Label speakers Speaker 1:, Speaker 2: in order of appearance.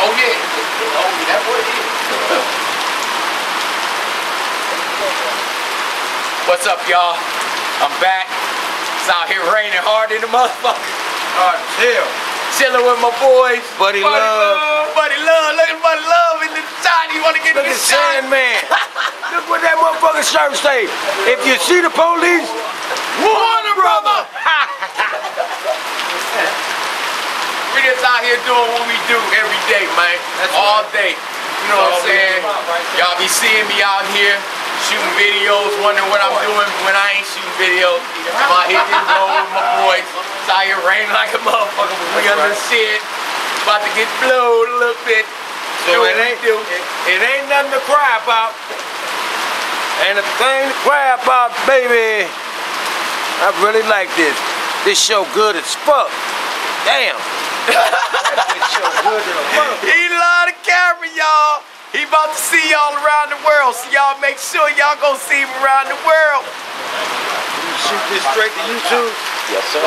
Speaker 1: Oh yeah. Oh, that's what it is. What's up, y'all? I'm back. It's out here raining hard in the motherfucker.
Speaker 2: Oh, chill.
Speaker 1: Chilling with my boys.
Speaker 2: Buddy Love.
Speaker 1: Buddy Love. Look at Buddy Love in the shot. You want to get
Speaker 2: Look
Speaker 1: in the shot?
Speaker 2: Sandman. Look what that motherfucking shirt say. If you see the police,
Speaker 1: Warner brother. we just out here doing what we do man.
Speaker 2: That's
Speaker 1: All day. You know what I'm saying? Y'all be seeing me out here shooting videos, wondering what I'm doing when I ain't shooting videos. I'm out here getting blown with my boys. It's out here raining like a motherfucker, but we under
Speaker 2: right.
Speaker 1: shit. About to get blowed a little bit.
Speaker 2: so it ain't,
Speaker 1: do.
Speaker 2: it, it ain't nothing to cry about. And the thing to cry about, baby, I really like this. This show good as fuck. Damn. this show good as fuck.
Speaker 1: He love the camera, y'all. He about to see y'all around the world, so y'all make sure y'all go see him around the world.
Speaker 2: You shoot this straight to YouTube.
Speaker 1: Yes, sir.